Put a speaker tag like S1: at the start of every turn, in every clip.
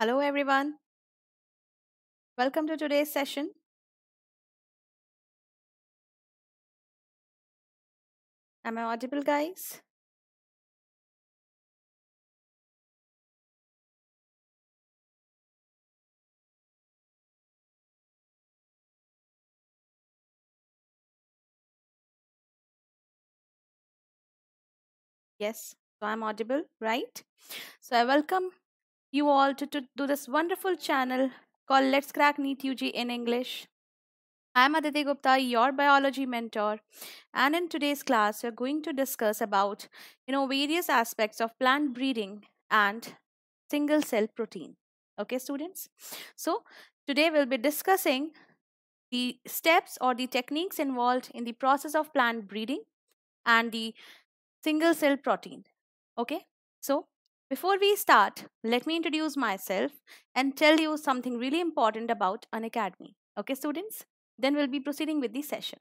S1: Hello, everyone. Welcome to today's session. Am I audible, guys? Yes, so I'm audible, right? So I welcome you all to, to, to this wonderful channel called Let's Crack NEET UG in English. I'm Aditi Gupta, your biology mentor, and in today's class, we're going to discuss about you know various aspects of plant breeding and single cell protein. Okay, students. So today we'll be discussing the steps or the techniques involved in the process of plant breeding and the single cell protein. Okay, so before we start, let me introduce myself and tell you something really important about Unacademy. Okay, students? Then we'll be proceeding with the session.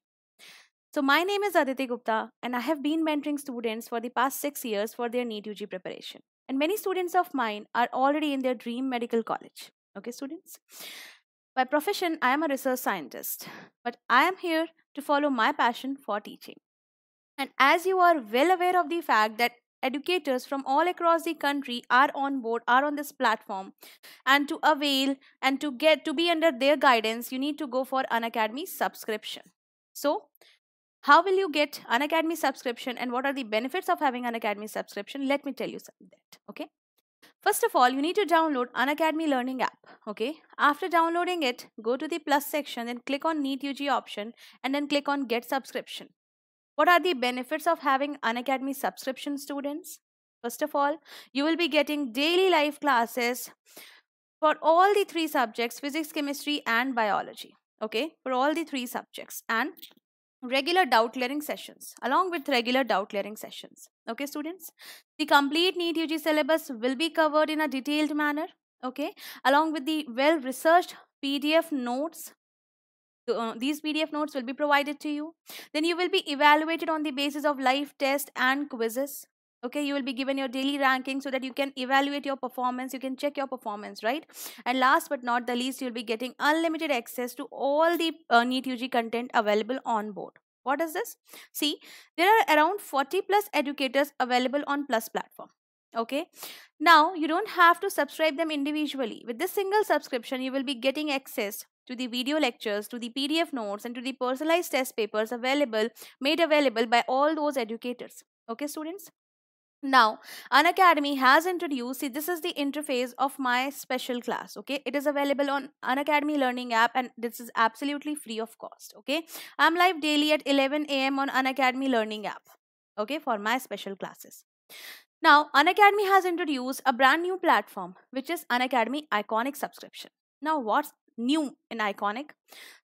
S1: So, my name is Aditi Gupta, and I have been mentoring students for the past six years for their NEET UG preparation. And many students of mine are already in their dream medical college. Okay, students? By profession, I am a research scientist, but I am here to follow my passion for teaching. And as you are well aware of the fact that educators from all across the country are on board are on this platform and to avail and to get to be under their guidance you need to go for Unacademy subscription so how will you get Unacademy subscription and what are the benefits of having Unacademy subscription let me tell you that okay First of all, you need to download Unacademy Learning app. Okay. After downloading it, go to the plus section and click on NEET UG option and then click on Get Subscription. What are the benefits of having Unacademy subscription students? First of all, you will be getting daily live classes for all the three subjects physics, chemistry, and biology. Okay, for all the three subjects and regular doubt clearing sessions along with regular doubt clearing sessions. Okay, students, the complete NEET UG syllabus will be covered in a detailed manner. Okay, along with the well researched PDF notes uh, these PDF notes will be provided to you. Then you will be evaluated on the basis of live test and quizzes. Okay, you will be given your daily ranking so that you can evaluate your performance, you can check your performance, right? And last but not the least, you'll be getting unlimited access to all the uh, NEET UG content available on board. What is this? See, there are around 40 plus educators available on Plus platform okay now you don't have to subscribe them individually with this single subscription you will be getting access to the video lectures, to the PDF notes, and to the personalized test papers available, made available by all those educators. Okay, students? Now, Unacademy has introduced, see, this is the interface of my special class, okay? It is available on Unacademy Learning app and this is absolutely free of cost, okay? I'm live daily at 11 a.m. on Unacademy Learning app, okay, for my special classes. Now, Unacademy has introduced a brand new platform, which is Unacademy Iconic Subscription. Now, what's new and iconic.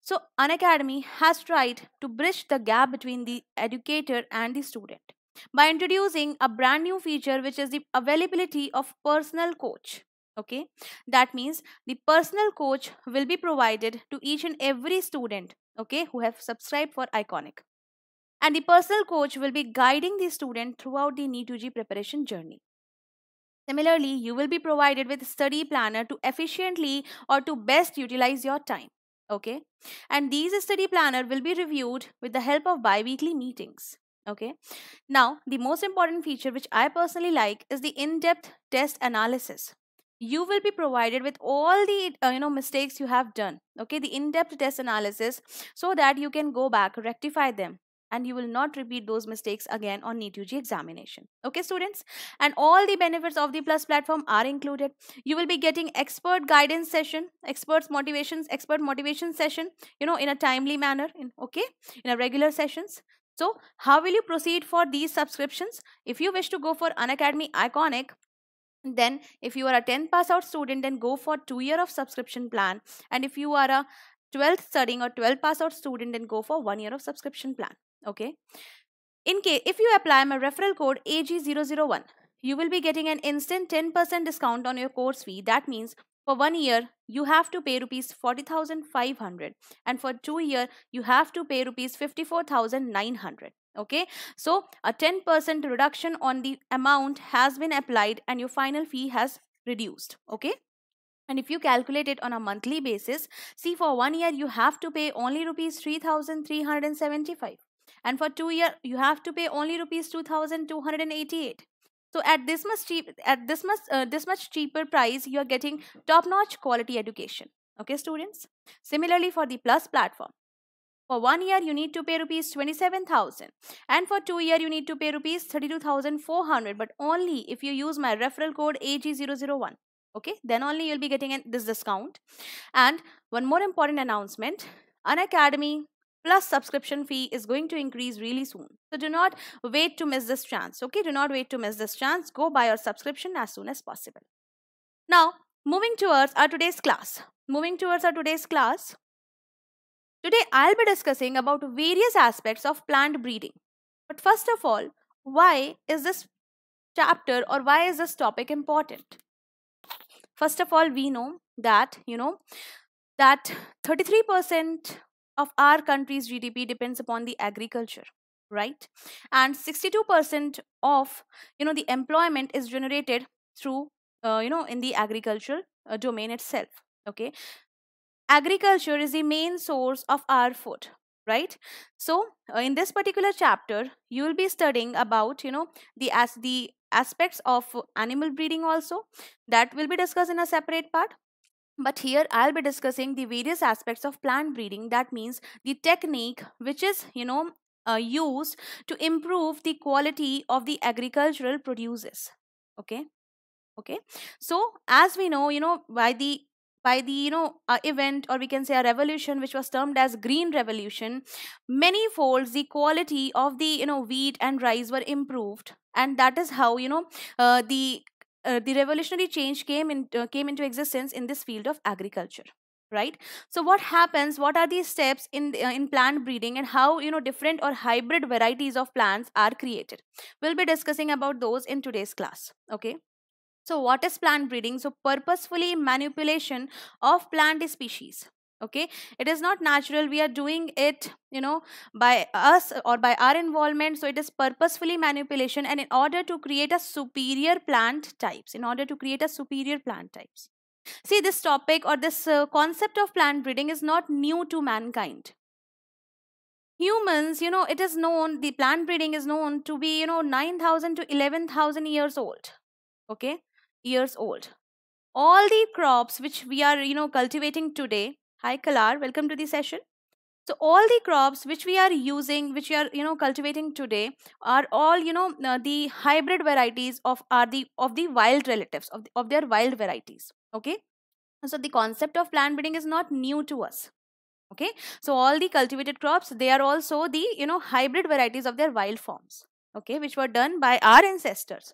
S1: So, Unacademy has tried to bridge the gap between the educator and the student by introducing a brand new feature which is the availability of personal coach okay? That means the personal coach will be provided to each and every student okay who have subscribed for iconic. And the personal coach will be guiding the student throughout the need NEET UG preparation journey Similarly, you will be provided with study planner to efficiently or to best utilize your time. Okay. And these study planner will be reviewed with the help of bi-weekly meetings. Okay. Now, the most important feature which I personally like is the in-depth test analysis. You will be provided with all the uh, you know mistakes you have done. Okay, the in-depth test analysis so that you can go back rectify them and you will not repeat those mistakes again on NEET UG examination. Okay, students? And all the benefits of the Plus platform are included. You will be getting expert guidance session, experts motivations, expert motivation session, you know, in a timely manner, in, okay, in a regular sessions. So, how will you proceed for these subscriptions? If you wish to go for Unacademy Iconic, then if you are a 10 pass out student, then go for two year of subscription plan. And if you are a 12th studying or 12 pass out student, then go for one year of subscription plan okay? In case if you apply my referral code ag001 you will be getting an instant 10% discount on your course fee. That means for one year you have to pay rupees 40500 and for two year you have to pay rupees 54900 okay? So a 10% reduction on the amount has been applied and your final fee has reduced okay? And if you calculate it on a monthly basis see for one year you have to pay only rupees 3375 and for two year you have to pay only rupees 2288 so at this much cheap at this much uh, this much cheaper price you are getting top notch quality education. Okay students? Similarly for the plus platform for one year, you need to pay rupees 27,000 and for two year, you need to pay rupees 32,400 but only if you use my referral code AG001. Okay, then only you'll be getting this discount. And one more important announcement, Unacademy plus subscription fee is going to increase really soon. So do not wait to miss this chance. Okay, do not wait to miss this chance. Go buy your subscription as soon as possible. Now, moving towards our today's class. Moving towards our today's class, Today I'll be discussing about various aspects of plant breeding. But first of all, why is this chapter or why is this topic important? First of all, we know that, you know, that 33% of our country's GDP depends upon the agriculture, right? And 62% of, you know, the employment is generated through, uh, you know, in the agricultural uh, domain itself, okay? agriculture is the main source of our food right so uh, in this particular chapter you will be studying about you know the as the aspects of animal breeding also that will be discussed in a separate part but here i'll be discussing the various aspects of plant breeding. That means the technique which is you know uh, used to improve the quality of the agricultural produces. Okay? Okay? So as we know you know by the by the you know uh, event or we can say a revolution which was termed as green revolution many folds the quality of the you know wheat and rice were improved. And that is how you know uh, the uh, the revolutionary change came in uh, came into existence in this field of agriculture right so what happens what are these steps in uh, in plant breeding and how you know different or hybrid varieties of plants are created we'll be discussing about those in today's class okay so what is plant breeding? So purposefully manipulation of plant species. Okay, it is not natural. We are doing it, you know, by us or by our involvement. So it is purposefully manipulation, and in order to create a superior plant types, in order to create a superior plant types. See, this topic or this uh, concept of plant breeding is not new to mankind humans you know it is known the plant breeding is known to be you know 9000 to 11000 years old okay years old. All the crops which we are, you know, cultivating today. Hi, Kalar. Welcome to the session. So all the crops which we are using, which we are, you know, cultivating today, are all, you know, uh, the hybrid varieties of are the of the wild relatives of the, of their wild varieties. Okay. So the concept of plant breeding is not new to us okay so all the cultivated crops they are also the you know hybrid varieties of their wild forms okay which were done by our ancestors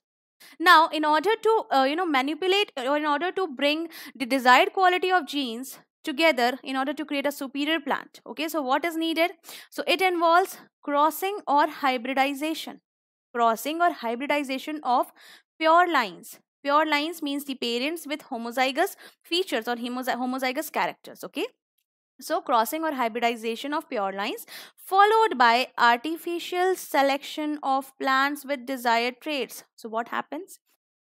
S1: now, in order to uh, you know manipulate or in order to bring the desired quality of genes together in order to create a superior plant okay so what is needed so it involves crossing or hybridization crossing or hybridization of pure lines pure lines means the parents with homozygous features or homozygous characters okay so crossing or hybridization of pure lines followed by artificial selection of plants with desired traits. So what happens?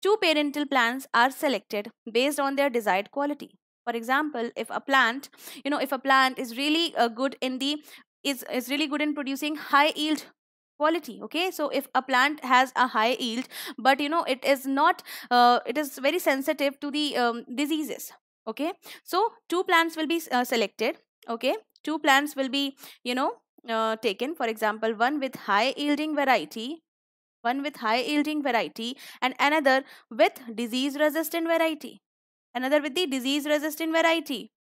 S1: Two parental plants are selected based on their desired quality. For example, if a plant, you know, if a plant is really uh, good in the is is really good in producing high yield quality okay? So if a plant has a high yield but you know it is not uh, it is very sensitive to the um, diseases okay? So two plants will be uh, selected okay? Two plants will be you know uh, taken for example one with high yielding variety one with high yielding variety and another with disease resistant variety another with the disease resistant variety.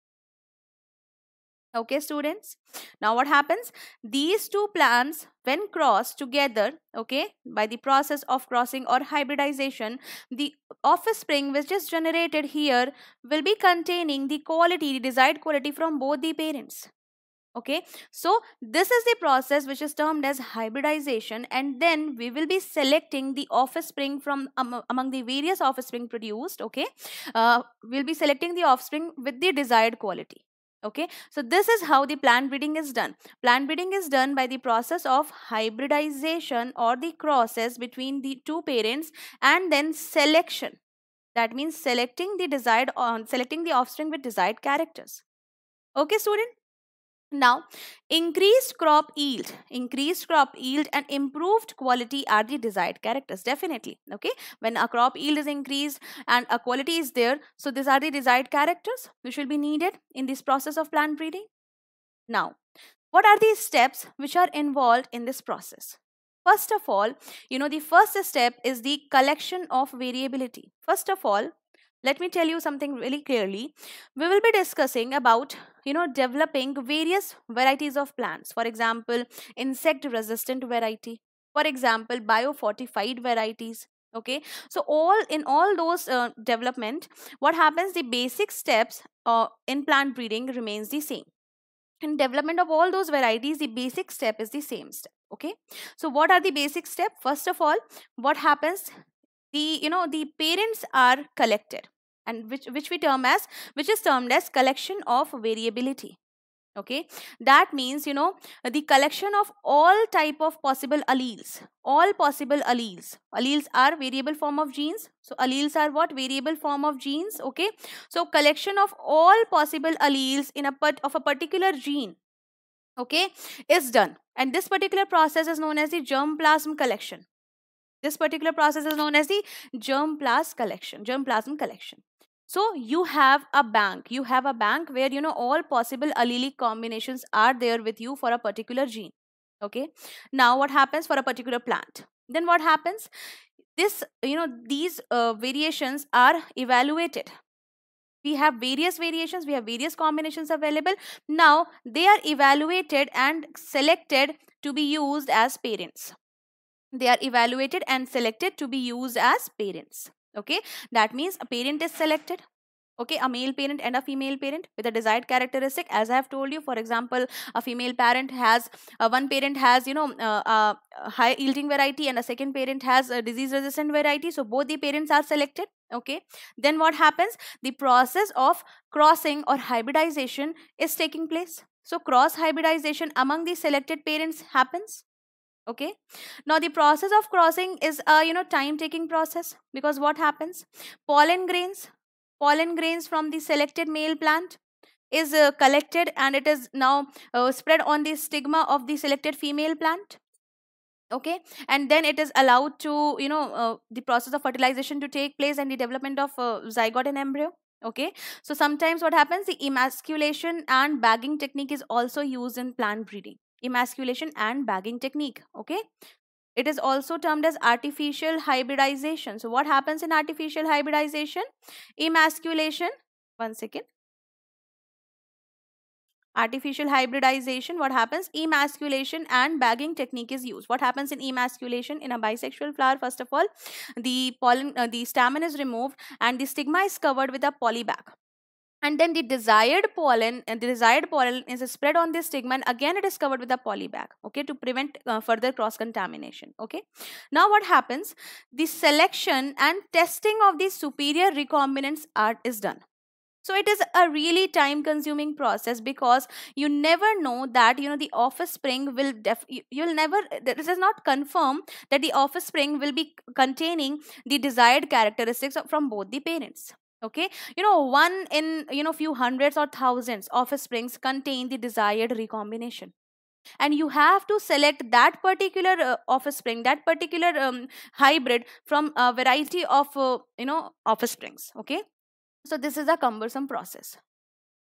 S1: Okay students. Now what happens? These two plants when crossed together okay by the process of crossing or hybridization the offspring which is generated here will be containing the quality the desired quality from both the parents okay. So this is the process which is termed as hybridization and then we will be selecting the offspring from um, among the various offspring produced okay? Uh, we'll be selecting the offspring with the desired quality okay? So this is how the plant breeding is done. Plant breeding is done by the process of hybridization or the crosses between the two parents and then selection. That means selecting the desired on uh, selecting the offspring with desired characters. Okay, student? Now, increased crop yield, increased crop yield and improved quality are the desired characters, definitely. Okay, when a crop yield is increased and a quality is there, so these are the desired characters which will be needed in this process of plant breeding. Now, what are these steps which are involved in this process? First of all, you know, the first step is the collection of variability. First of all, let me tell you something really clearly. We will be discussing about, you know, developing various varieties of plants. For example, insect resistant variety. For example, biofortified varieties. Okay. So all in all those uh, development, what happens? The basic steps uh, in plant breeding remains the same. In development of all those varieties, the basic step is the same step okay so what are the basic step first of all what happens the you know the parents are collected and which which we term as which is termed as collection of variability okay? That means you know the collection of all type of possible alleles all possible alleles. Alleles are variable form of genes. So alleles are what? Variable form of genes okay? So collection of all possible alleles in a part of a particular gene okay is done. And this particular process is known as the germ plasm collection this particular process is known as the germ plasm collection germ plasm collection. So you have a bank. You have a bank where you know all possible allelic combinations are there with you for a particular gene okay? Now what happens for a particular plant? Then what happens? This you know these uh, variations are evaluated. We have various variations we have various combinations available. Now they are evaluated and selected to be used as parents they are evaluated and selected to be used as parents okay? That means a parent is selected okay? A male parent and a female parent with a desired characteristic. As i have told you for example a female parent has uh, one parent has you know uh, a high yielding variety and a second parent has a disease resistant variety. So both the parents are selected okay? Then what happens? The process of crossing or hybridization is taking place. So cross hybridization among the selected parents happens okay? Now the process of crossing is a you know time taking process because what happens? Pollen grains pollen grains from the selected male plant is uh, collected and it is now uh, spread on the stigma of the selected female plant okay? And then it is allowed to you know uh, the process of fertilization to take place and the development of uh, zygote and embryo okay? So sometimes what happens? The emasculation and bagging technique is also used in plant breeding emasculation and bagging technique okay it is also termed as artificial hybridization. So what happens in artificial hybridization? Emasculation. One second. Artificial hybridization, what happens? Emasculation and bagging technique is used. What happens in emasculation? In a bisexual flower, first of all, the pollen, uh, the stamen is removed and the stigma is covered with a polybag and then the desired pollen and the desired pollen is spread on the stigma and again it is covered with a polybag okay to prevent uh, further cross contamination okay. Now what happens? The selection and testing of the superior recombinants are is done. So it is a really time consuming process because you never know that you know the offspring will def you'll never this is not confirmed that the offspring will be containing the desired characteristics from both the parents okay? You know one in you know few hundreds or thousands of springs contain the desired recombination. And you have to select that particular uh, offspring that particular um, hybrid from a variety of uh, you know offsprings okay? So this is a cumbersome process.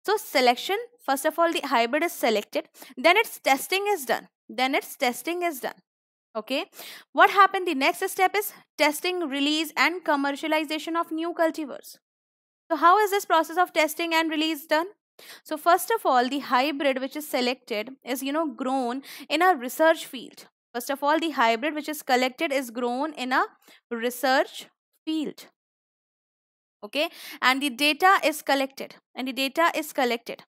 S1: So selection first of all the hybrid is selected then its testing is done then its testing is done okay? What happened? The next step is testing release and commercialization of new cultivars so how is this process of testing and release done? So first of all, the hybrid which is selected is, you know, grown in a research field. First of all, the hybrid which is collected is grown in a research field. Okay, and the data is collected and the data is collected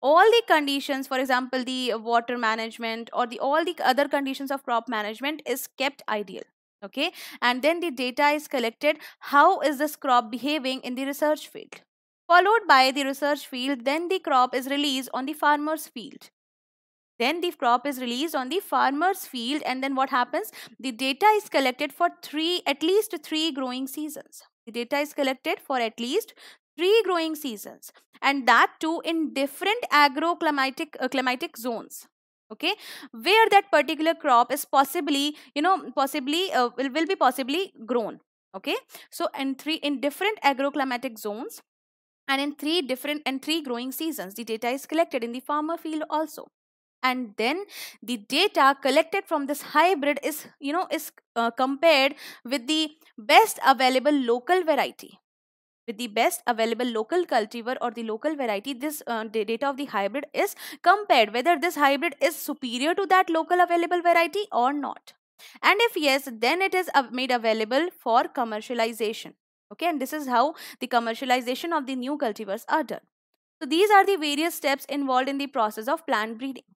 S1: all the conditions for example the water management or the all the other conditions of crop management is kept ideal okay? And then the data is collected how is this crop behaving in the research field? Followed by the research field then the crop is released on the farmer's field. Then the crop is released on the farmer's field and then what happens? The data is collected for three at least three growing seasons. The data is collected for at least three growing seasons and that too in different agroclimatic uh, climatic zones okay where that particular crop is possibly you know possibly uh, will, will be possibly grown okay? So in three in different agroclimatic zones and in three different and three growing seasons the data is collected in the farmer field also. And then the data collected from this hybrid is you know is uh, compared with the best available local variety with the best available local cultivar or the local variety this uh, data of the hybrid is compared whether this hybrid is superior to that local available variety or not and if yes then it is made available for commercialization okay and this is how the commercialization of the new cultivars are done so these are the various steps involved in the process of plant breeding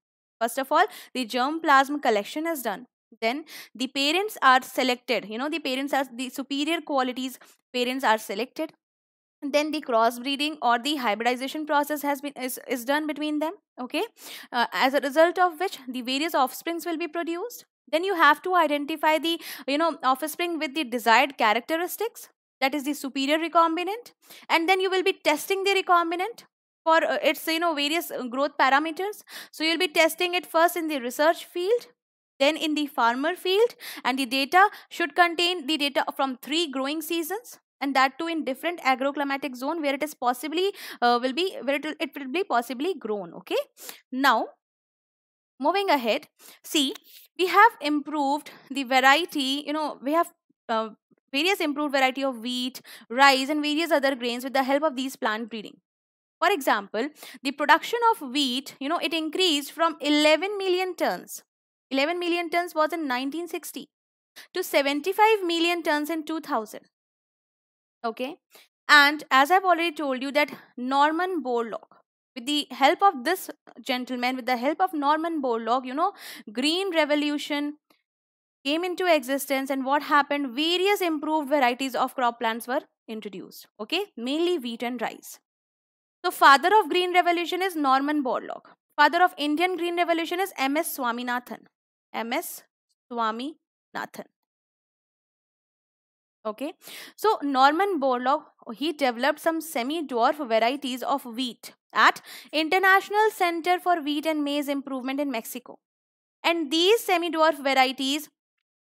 S1: First of all, the germ plasm collection is done. Then the parents are selected. You know, the parents are the superior qualities parents are selected. Then the crossbreeding or the hybridization process has been is, is done between them okay? Uh, as a result of which the various offsprings will be produced. Then you have to identify the you know offspring with the desired characteristics that is the superior recombinant and then you will be testing the recombinant for uh, its you know various uh, growth parameters. So you'll be testing it first in the research field then in the farmer field and the data should contain the data from three growing seasons and that too in different agroclimatic zone where it is possibly uh, will be where it will, it will be possibly grown okay now moving ahead see we have improved the variety you know we have uh, various improved variety of wheat rice and various other grains with the help of these plant breeding for example, the production of wheat, you know, it increased from 11 million tons. 11 million tons was in 1960 to 75 million tons in 2000. Okay. And as I've already told you that Norman Borlaug, with the help of this gentleman, with the help of Norman Borlaug, you know, green revolution came into existence and what happened, various improved varieties of crop plants were introduced. Okay. Mainly wheat and rice. So father of Green Revolution is Norman Borlaug. Father of Indian Green Revolution is M.S. Swaminathan. M.S. Swaminathan. Okay. So Norman Borlaug, he developed some semi-dwarf varieties of wheat at International Center for Wheat and Maize Improvement in Mexico. And these semi-dwarf varieties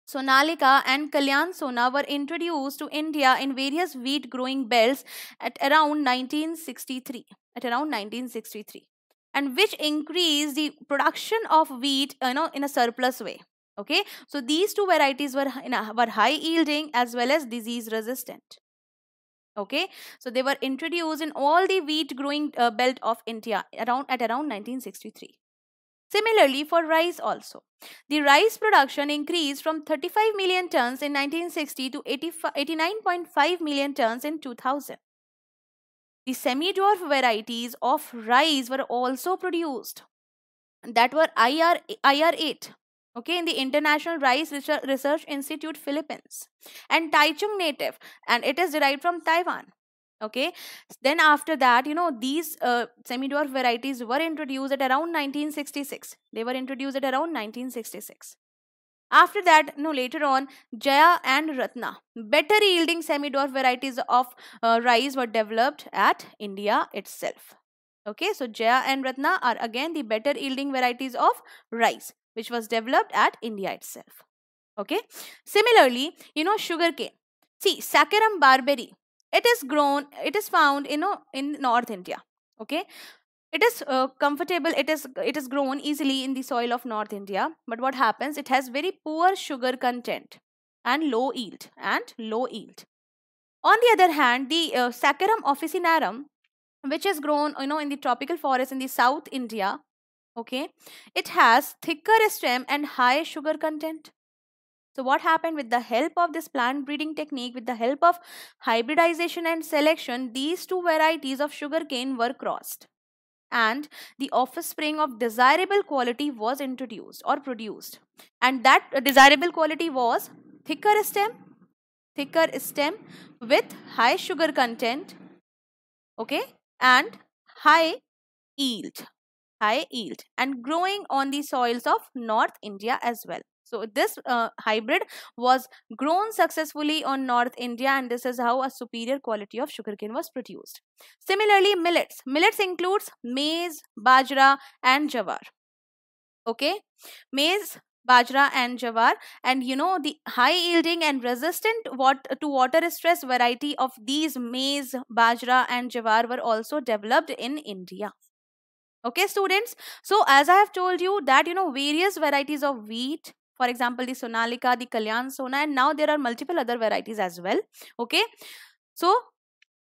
S1: Sonalika and Kalyan Sona were introduced to India in various wheat growing belts at around 1963. At around 1963, and which increased the production of wheat, you know, in a surplus way. Okay, so these two varieties were were high yielding as well as disease resistant. Okay, so they were introduced in all the wheat growing uh, belt of India around at around 1963. Similarly, for rice also. The rice production increased from 35 million tons in 1960 to 89.5 million tons in 2000. The semi-dwarf varieties of rice were also produced that were IR, IR8 okay in the international rice research institute philippines. And taichung native and it is derived from taiwan. Okay then after that you know these uh, semi-dwarf varieties were introduced at around 1966 they were introduced at around 1966 after that no later on jaya and ratna better yielding semi-dwarf varieties of uh, rice were developed at india itself. Okay so jaya and ratna are again the better yielding varieties of rice which was developed at india itself. Okay? Similarly you know sugarcane see saccharum barberi it is grown it is found you know in north india. Okay? It is uh, comfortable it is it is grown easily in the soil of north india but what happens it has very poor sugar content and low yield and low yield. On the other hand the uh, saccharum officinarum which is grown you know in the tropical forest in the south india okay it has thicker stem and high sugar content so what happened with the help of this plant breeding technique, with the help of hybridization and selection, these two varieties of sugarcane were crossed. And the offspring of desirable quality was introduced or produced. And that desirable quality was thicker stem, thicker stem with high sugar content, okay, and high yield, high yield and growing on the soils of North India as well. So this uh, hybrid was grown successfully on North India and this is how a superior quality of sugarcane was produced. Similarly, millets. Millets includes maize, bajra and jawar. Okay. Maize, bajra and jawar and you know the high yielding and resistant what to water stress variety of these maize bajra and jawar were also developed in india okay students. So as i have told you that you know various varieties of wheat for example the sonalika the kalyan sona and now there are multiple other varieties as well. Okay? So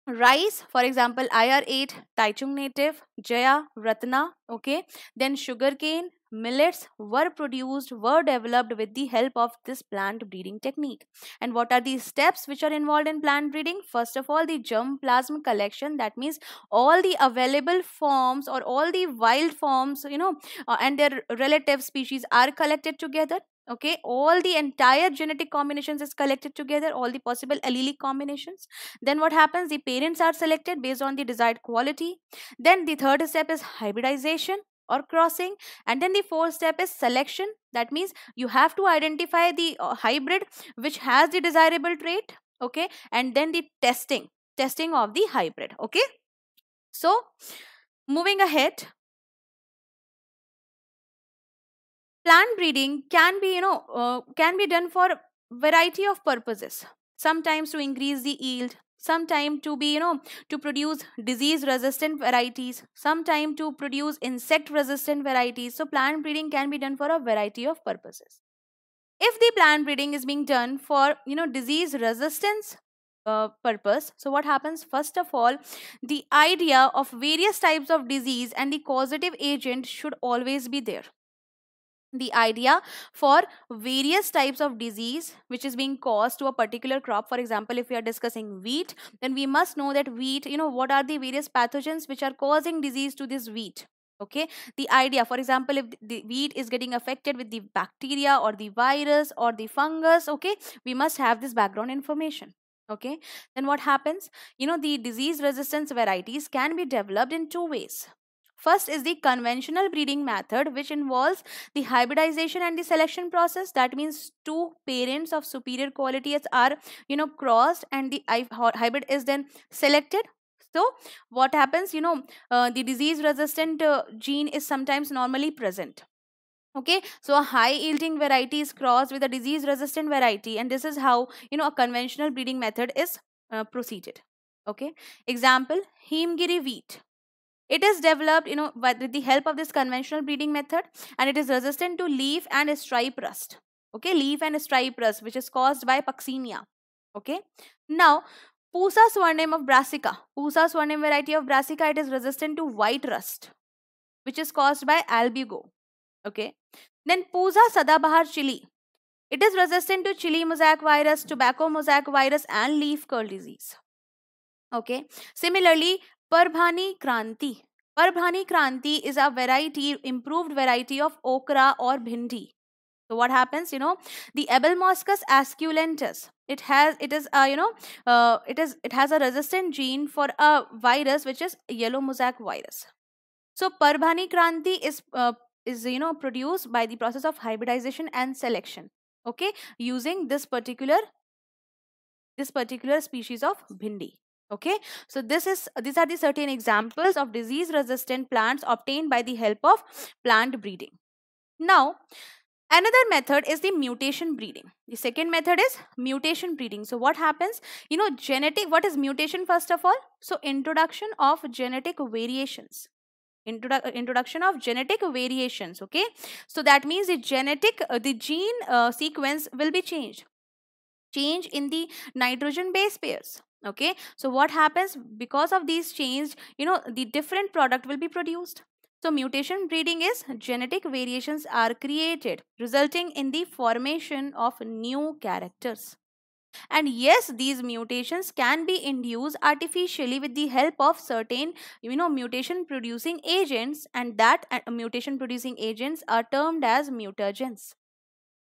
S1: rice for example ir8 taichung native jaya ratna okay? Then sugarcane millets were produced were developed with the help of this plant breeding technique. And what are the steps which are involved in plant breeding? First of all the germ plasm collection that means all the available forms or all the wild forms you know uh, and their relative species are collected together okay? All the entire genetic combinations is collected together all the possible allelic combinations. Then what happens? The parents are selected based on the desired quality. Then the third step is hybridization or crossing and then the fourth step is selection. That means you have to identify the uh, hybrid which has the desirable trait okay and then the testing testing of the hybrid okay? So moving ahead. Plant breeding can be you know uh, can be done for variety of purposes. Sometimes to increase the yield sometime to be you know to produce disease resistant varieties sometime to produce insect resistant varieties. So plant breeding can be done for a variety of purposes. If the plant breeding is being done for you know disease resistance uh, purpose so what happens? First of all the idea of various types of disease and the causative agent should always be there the idea for various types of disease which is being caused to a particular crop. For example if we are discussing wheat then we must know that wheat you know what are the various pathogens which are causing disease to this wheat okay? The idea for example if the wheat is getting affected with the bacteria or the virus or the fungus okay we must have this background information okay? Then what happens? You know the disease resistance varieties can be developed in two ways First is the conventional breeding method, which involves the hybridization and the selection process. That means two parents of superior quality are, you know, crossed and the hybrid is then selected. So what happens, you know, uh, the disease resistant uh, gene is sometimes normally present. Okay, so a high yielding variety is crossed with a disease resistant variety and this is how, you know, a conventional breeding method is uh, proceeded. Okay, example, Himgiri wheat it is developed, you know, with the help of this conventional breeding method and it is resistant to leaf and stripe rust. Okay, leaf and stripe rust which is caused by Puccinia. Okay. Now, Pusa swarnim of brassica. Pusa swarnim variety of brassica, it is resistant to white rust which is caused by albugo. Okay. Then Pusa sadabahar chili. It is resistant to chili mosaic virus, tobacco mosaic virus and leaf curl disease. Okay. Similarly, Parbhani Kranti. Parbhani Kranti is a variety, improved variety of okra or bhindi. So what happens, you know, the Abelmoschus esculentus. It has, it is, uh, you know, uh, it is, it has a resistant gene for a virus which is yellow mosaic virus. So Parbhani Kranti is, uh, is you know, produced by the process of hybridization and selection. Okay, using this particular, this particular species of bhindi okay? So this is these are the certain examples of disease resistant plants obtained by the help of plant breeding. Now another method is the mutation breeding. The second method is mutation breeding. So what happens? You know genetic what is mutation first of all? So introduction of genetic variations. Introdu introduction of genetic variations okay? So that means the genetic uh, the gene uh, sequence will be changed. Change in the nitrogen base pairs okay so what happens? Because of these change you know the different product will be produced. So mutation breeding is genetic variations are created resulting in the formation of new characters. And yes these mutations can be induced artificially with the help of certain you know mutation producing agents and that uh, mutation producing agents are termed as mutagens.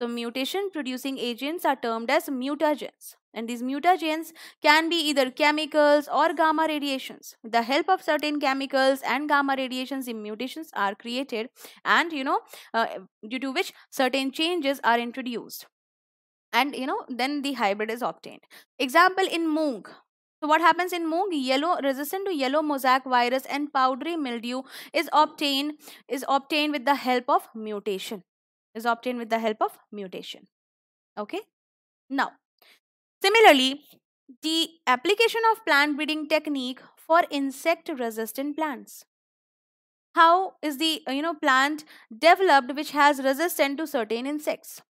S1: So mutation producing agents are termed as mutagens and these mutagens can be either chemicals or gamma radiations. With the help of certain chemicals and gamma radiations the mutations are created and you know uh, due to which certain changes are introduced. And you know then the hybrid is obtained. Example in moong so what happens in moong yellow resistant to yellow mosaic virus and powdery mildew is obtained is obtained with the help of mutation. Is obtained with the help of mutation. Okay? Now Similarly, the application of plant breeding technique for insect resistant plants. How is the uh, you know plant developed which has resistant to certain insects?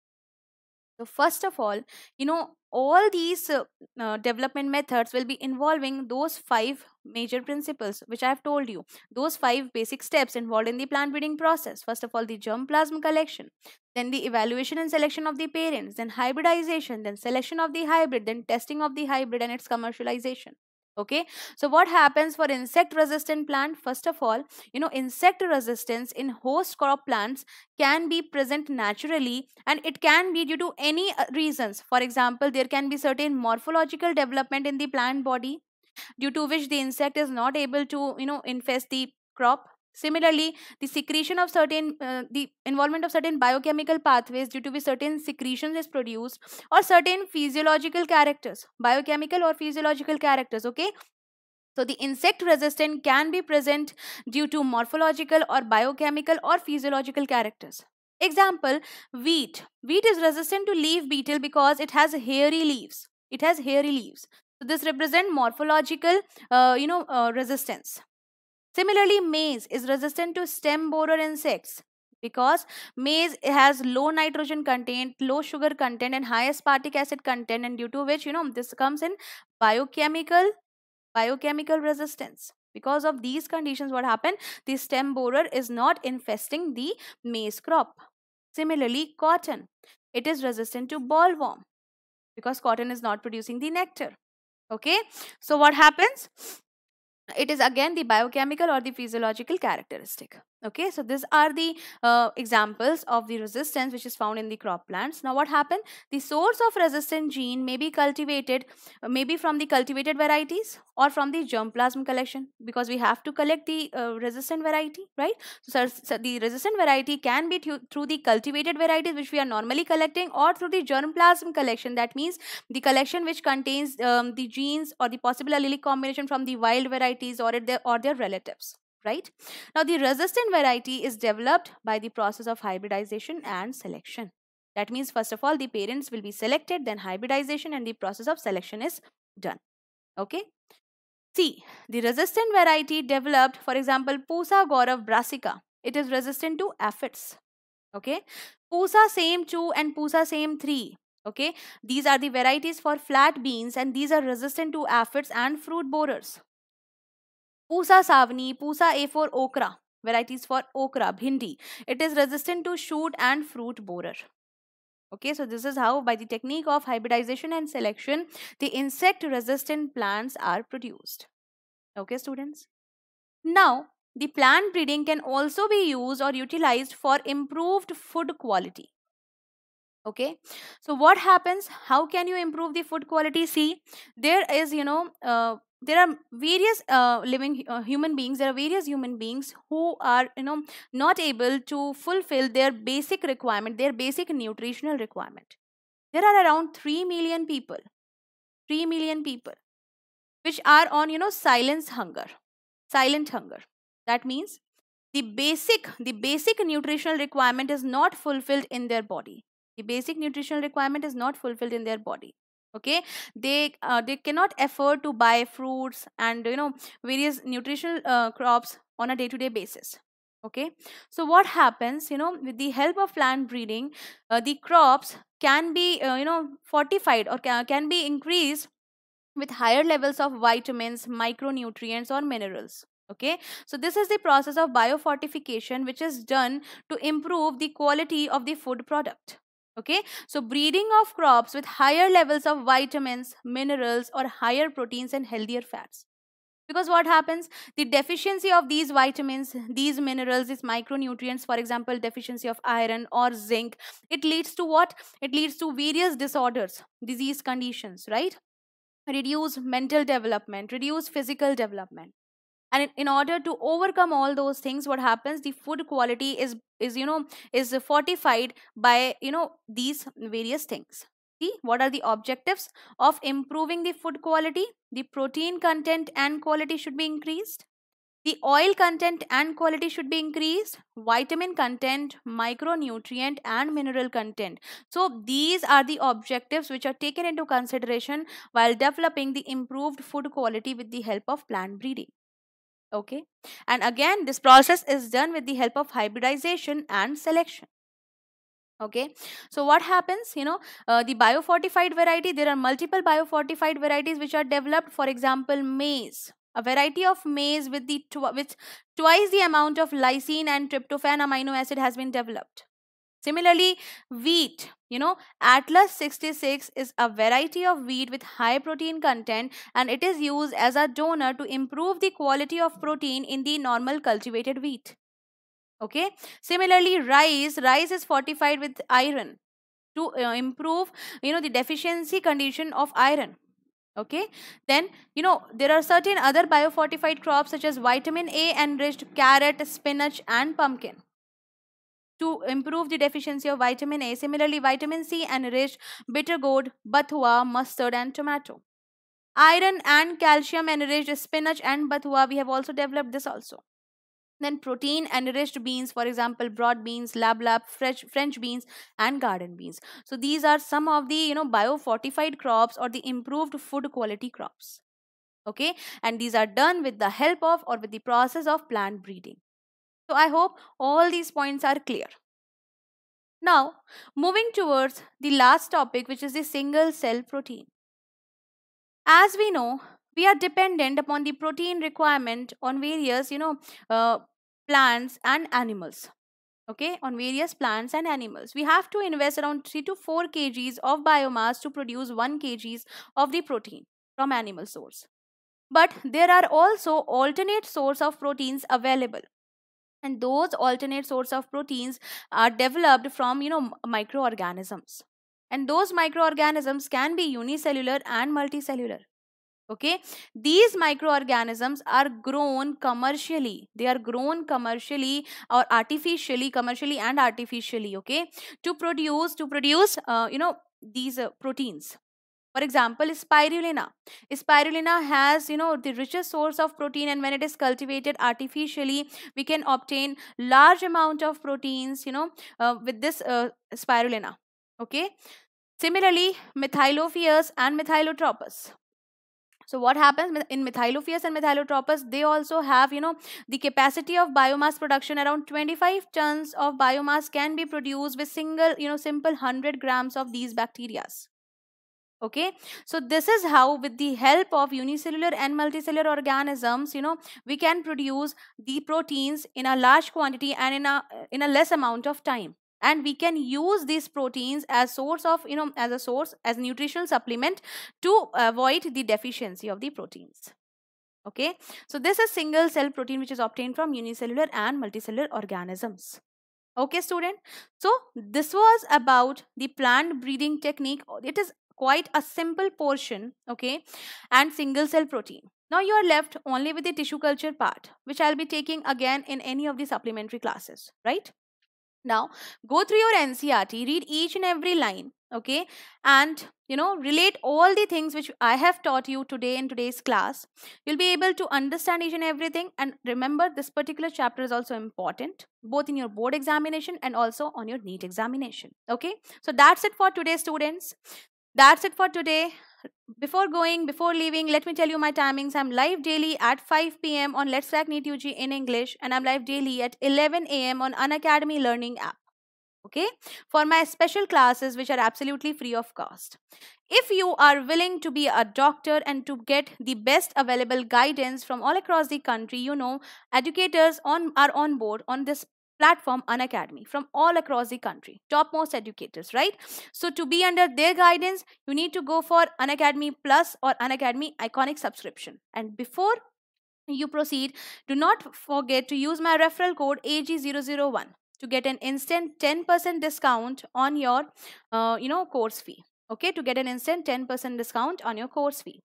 S1: So first of all, you know all these uh, uh, development methods will be involving those five major principles which i have told you. Those five basic steps involved in the plant breeding process. First of all the germplasm collection then the evaluation and selection of the parents then hybridization then selection of the hybrid then testing of the hybrid and its commercialization okay? So what happens for insect resistant plant? First of all you know insect resistance in host crop plants can be present naturally and it can be due to any uh, reasons. For example there can be certain morphological development in the plant body due to which the insect is not able to you know infest the crop Similarly, the secretion of certain, uh, the involvement of certain biochemical pathways due to which certain secretions is produced or certain physiological characters, biochemical or physiological characters, okay? So the insect resistant can be present due to morphological or biochemical or physiological characters. Example, wheat. Wheat is resistant to leaf beetle because it has hairy leaves. It has hairy leaves. So this represent morphological, uh, you know, uh, resistance. Similarly, maize is resistant to stem borer insects because maize has low nitrogen content, low sugar content and high aspartic acid content and due to which, you know, this comes in biochemical, biochemical resistance. Because of these conditions, what happened? The stem borer is not infesting the maize crop. Similarly, cotton. It is resistant to bollworm because cotton is not producing the nectar. Okay. So what happens? It is again the biochemical or the physiological characteristic okay so these are the uh, examples of the resistance which is found in the crop plants now what happened? The source of resistant gene may be cultivated uh, maybe from the cultivated varieties or from the germplasm collection because we have to collect the uh, resistant variety right? So, so, the resistant variety can be through the cultivated varieties which we are normally collecting or through the germplasm collection. That means the collection which contains um, the genes or the possible allelic combination from the wild varieties or their or their relatives right? Now, the resistant variety is developed by the process of hybridization and selection. That means, first of all, the parents will be selected, then hybridization and the process of selection is done. Okay. C. The resistant variety developed, for example, Pusa Gaurav brassica. It is resistant to aphids. Okay. Pusa Sem 2 and Pusa Sem 3 okay these are the varieties for flat beans and these are resistant to aphids and fruit borers Pusa Sawani, Pusa A4 okra, varieties for okra, bhindi. It is resistant to shoot and fruit borer. Okay, so this is how by the technique of hybridization and selection, the insect resistant plants are produced. Okay, students. Now, the plant breeding can also be used or utilized for improved food quality okay so what happens how can you improve the food quality see there is you know uh, there are various uh, living uh, human beings there are various human beings who are you know not able to fulfill their basic requirement their basic nutritional requirement. There are around 3 million people 3 million people which are on you know silence hunger silent hunger. That means the basic the basic nutritional requirement is not fulfilled in their body. The basic nutritional requirement is not fulfilled in their body okay? They uh, they cannot afford to buy fruits and you know various nutritional uh, crops on a day to day basis okay? So what happens you know with the help of plant breeding uh, the crops can be uh, you know fortified or can, can be increased with higher levels of vitamins micronutrients or minerals okay? So this is the process of biofortification which is done to improve the quality of the food product okay? So breeding of crops with higher levels of vitamins minerals or higher proteins and healthier fats. Because what happens? The deficiency of these vitamins these minerals these micronutrients for example deficiency of iron or zinc it leads to what? It leads to various disorders disease conditions right? Reduce mental development reduce physical development and in, order to overcome all those things what happens? The food quality is is you know is fortified by you know these various things. See what are the objectives of improving the food quality? The protein content and quality should be increased. The oil content and quality should be increased. Vitamin content micronutrient and mineral content. So these are the objectives which are taken into consideration while developing the improved food quality with the help of plant breeding okay? And again this process is done with the help of hybridization and selection. Okay? So what happens you know uh, the biofortified variety there are multiple biofortified varieties which are developed. For example maize. A variety of maize with the tw with twice the amount of lysine and tryptophan amino acid has been developed Similarly, wheat, you know, Atlas 66 is a variety of wheat with high protein content and it is used as a donor to improve the quality of protein in the normal cultivated wheat. Okay. Similarly, rice, rice is fortified with iron to uh, improve, you know, the deficiency condition of iron okay then you know there are certain other biofortified crops such as vitamin a enriched carrot spinach and pumpkin to improve the deficiency of vitamin A. Similarly, vitamin C enriched bitter gourd, bathua, mustard and tomato. Iron and calcium enriched spinach and bathua. We have also developed this also. Then protein enriched beans, for example, broad beans, lab lab, fresh French beans, and garden beans. So these are some of the you know biofortified crops or the improved food quality crops. Okay, and these are done with the help of or with the process of plant breeding. So I hope all these points are clear. Now, moving towards the last topic, which is the single cell protein. As we know, we are dependent upon the protein requirement on various, you know, uh, plants and animals. Okay, on various plants and animals. We have to invest around 3 to 4 kgs of biomass to produce 1 kgs of the protein from animal source. But there are also alternate source of proteins available and those alternate source of proteins are developed from you know microorganisms. And those microorganisms can be unicellular and multicellular. Okay? These microorganisms are grown commercially. They are grown commercially or artificially commercially and artificially okay? To produce to produce uh, you know these uh, proteins for example, spirulina. Spirulina has, you know, the richest source of protein and when it is cultivated artificially, we can obtain large amount of proteins, you know, uh, with this uh, spirulina. Okay. Similarly, Methylophilus and Methylotrophus. So what happens in Methylophilus and Methylotrophus, they also have, you know, the capacity of biomass production around 25 tons of biomass can be produced with single, you know, simple 100 grams of these bacterias okay? So this is how with the help of unicellular and multicellular organisms you know we can produce the proteins in a large quantity and in a in a less amount of time. And we can use these proteins as source of you know as a source as nutritional supplement to avoid the deficiency of the proteins. Okay? So this is single cell protein which is obtained from unicellular and multicellular organisms. Okay student? So this was about the plant breeding technique. It is quite a simple portion okay and single cell protein. Now you are left only with the tissue culture part which i'll be taking again in any of the supplementary classes right? Now go through your ncert read each and every line okay and you know relate all the things which i have taught you today in today's class. You'll be able to understand each and everything and remember this particular chapter is also important both in your board examination and also on your NEET examination okay? So that's it for today students that's it for today. Before going, before leaving, let me tell you my timings. I'm live daily at 5 p.m. on Let's Crack NEET UG in English, and I'm live daily at 11 a.m. on Unacademy Learning app. Okay, for my special classes, which are absolutely free of cost. If you are willing to be a doctor and to get the best available guidance from all across the country, you know, educators on are on board on this platform Unacademy from all across the country, topmost educators, right? So to be under their guidance, you need to go for Unacademy Plus or Unacademy Iconic subscription. And before you proceed, do not forget to use my referral code AG001 to get an instant 10% discount on your uh, you know course fee okay to get an instant 10% discount on your course fee